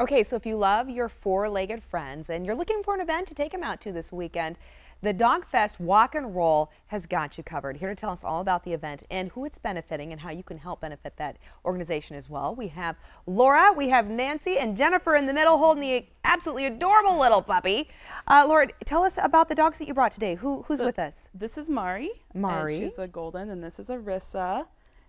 Okay, so if you love your four-legged friends and you're looking for an event to take them out to this weekend, the Dog Fest Walk and Roll has got you covered. Here to tell us all about the event and who it's benefiting and how you can help benefit that organization as well. We have Laura, we have Nancy, and Jennifer in the middle holding the absolutely adorable little puppy. Uh, Laura, tell us about the dogs that you brought today. Who, who's So with us? This is Mari. Mari. she's a golden, and this is Arissa.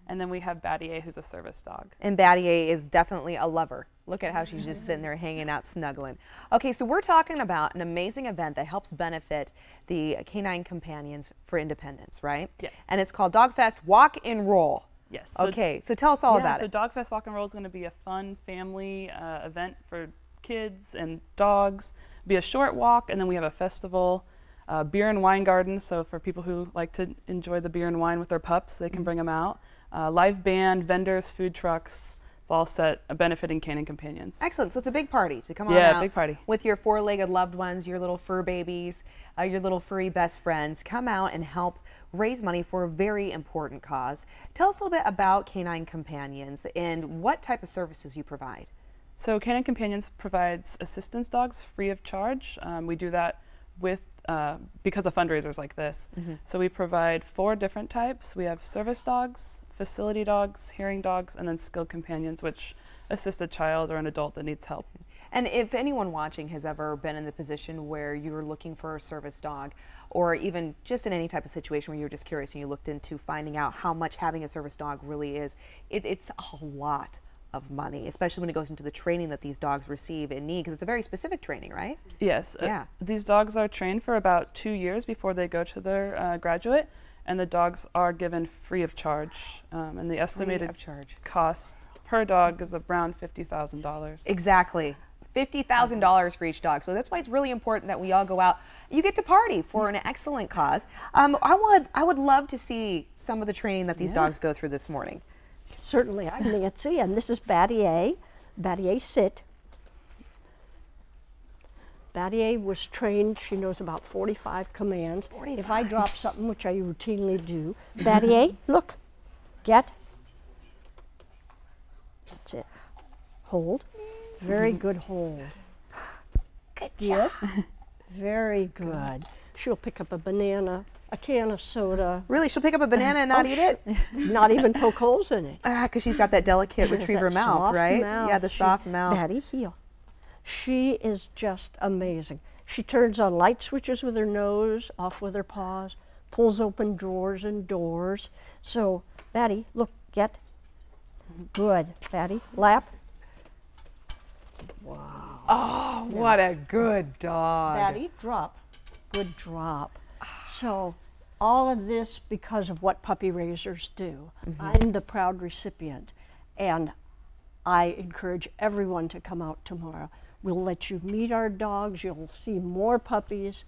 And then we have Battier, who's a service dog. And Battier is definitely a lover. Look at how she's just sitting there hanging out, snuggling. Okay, so we're talking about an amazing event that helps benefit the canine companions for independence, right? Yeah. And it's called Dogfest Walk and Roll. Yes. so- Okay, so tell us all yeah, about so it. So Dogfest Walk and Roll is going to be a fun family uh, event for kids and dogs. It'll Be a short walk, and then we have a festival, uh, beer and wine garden. So for people who like to enjoy the beer and wine with their pups, they Mm-hmm. can bring them out. Uh, live band, vendors, food trucks. It's all set, uh, benefiting canine companions. Excellent. So it's a big party to come on Yeah, out big party. with your four-legged loved ones, your little fur babies, uh, your little furry best friends. Come out and help raise money for a very important cause. Tell us a little bit about Canine Companions and what type of services you provide. So Canine Companions provides assistance dogs free of charge. Um, we do that with uh, because of fundraisers like this. So we provide four different types. We have service dogs, facility dogs, hearing dogs, and then skilled companions, which assist a child or an adult that needs help. And if anyone watching has ever been in the position where you're looking for a service dog, or even just in any type of situation where you're just curious and you looked into finding out how much having a service dog really is, it, it's a lot of money, especially when it goes into the training that these dogs receive and need, because it's a very specific training, right? Yes. uh, Yeah. these dogs are trained for about two years before they go to their uh, graduate, and the dogs are given free of charge. Um, and the estimated of charge. cost per dog is around fifty thousand dollars. Exactly. $50,000 for each dog. So that's why it's really important that we all go out. You get to party for an excellent cause. Um, I, would, I would love to see some of the training that these dogs go through this morning. Certainly, I'm Nancy, and this is Battier. Battier sit. Battier was trained, she knows about 45 commands. If I drop something, which I routinely do, Battier, look, get. That's it. Hold. Very good hold. Good Yep. Very good. She'll pick up a banana, a can of soda, Really, she'll pick up a banana and not Oh, eat it? not even poke holes in it. Ah, because she's got that delicate retriever that mouth, right? mouth. Yeah, the She- soft mouth. Batty heel. She is just amazing. She turns on light switches with her nose, off with her paws, pulls open drawers and doors. So, Batty, look, get. Good. Batty, lap. Wow. Oh, what a good dog. Batty, drop. Good drop. So, all of this because of what puppy raisers do. Mm-hmm. I'm the proud recipient, and I encourage everyone to come out tomorrow. We'll let you meet our dogs, you'll see more puppies,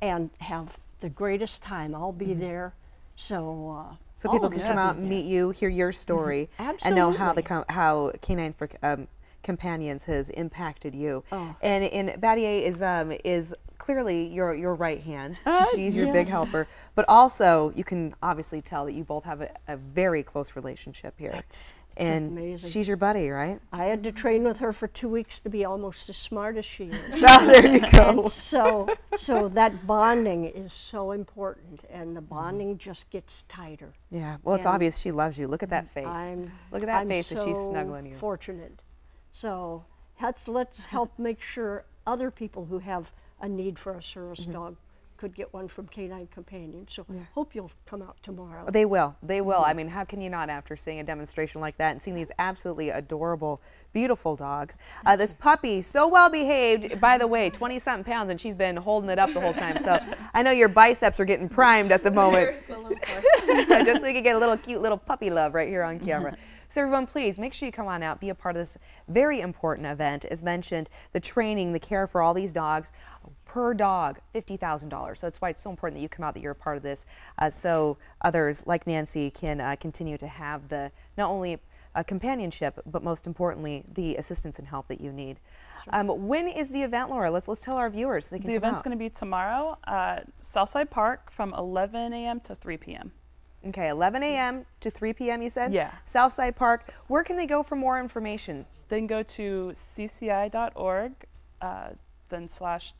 and have the greatest time. I'll be there. So, uh, So people can come out and meet you, hear your story, and know how the com- how Canine for um, Companions has impacted you. Oh. And and Battier is um is clearly your your right hand. Uh, She's your big helper, but also you can obviously tell that you both have a, a very close relationship here. And she's your buddy, right? I had to train with her for two weeks to be almost as smart as she is. Ah, there you go. and so so that bonding is so important and the bonding just gets tighter Yeah. Well, it's obvious she loves you. Look at that face. i'm Look at that I'm face as she's snuggling you. fortunate so let's let's help make sure other people who have a need for a service Mm-hmm. dog could get one from canine companion so hope you'll come out tomorrow They will. They will. Mm-hmm. I mean, how can you not after seeing a demonstration like that and seeing these absolutely adorable, beautiful dogs? Uh, this puppy, so well behaved, by the way, 20 something pounds, and she's been holding it up the whole time. So I know your biceps are getting primed at the moment. Just so we can get a little cute little puppy love right here on camera. So everyone, please make sure you come on out, be a part of this very important event. As mentioned, the training, the care for all these dogs, per dog, $50,000. So that's why it's so important that you come out, that you're a part of this, uh, so others like Nancy can uh, continue to have the not only uh, companionship, but most importantly, the assistance and help that you need. Um, when is the event, Laura? Let's let's tell our viewers. So they can The event's going to be tomorrow at Southside Park from 11 a.m. to 3 p.m. Okay, 11 a.m. to 3 p.m. You said. Yeah. Southside Park. Where can they go for more information? Then go to cci.org, uh, then slash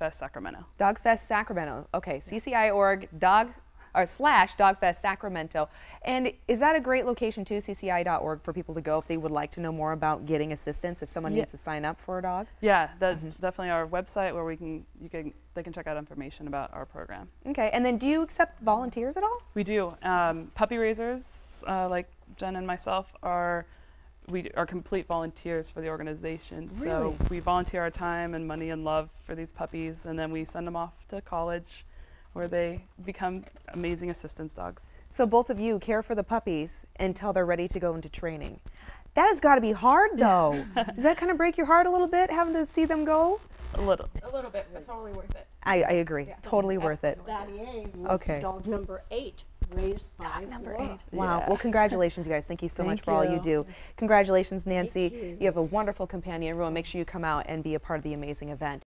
Dogfest Sacramento. Dogfest Sacramento. Okay, CCI.org, dog or slash Dogfest Sacramento. And is that a great location too, CCI.org, for people to go if they would like to know more about getting assistance if someone Yeah. needs to sign up for a dog? Yeah, that's definitely our website where we can you can they can check out information about our program. Okay, and then do you accept volunteers at all? We do. Um, puppy raisers, uh, like Jen and myself, are we are complete volunteers for the organization. Really? So we volunteer our time and money and love for these puppies, and then we send them off to college, where they become amazing assistance dogs. So both of you care for the puppies until they're ready to go into training. That has got to be hard though. Does that kind of break your heart a little bit having to see them go? A little. A little bit, but totally worth it. I, I agree. totally worth it. Battier was Okay. dog number eight, raised by Dog number eight. Wow. Yeah. Well, congratulations, you guys. Thank you so much Thank for all you you. do. Congratulations, Nancy. you. you have a wonderful companion. Everyone, make sure you come out and be a part of the amazing event.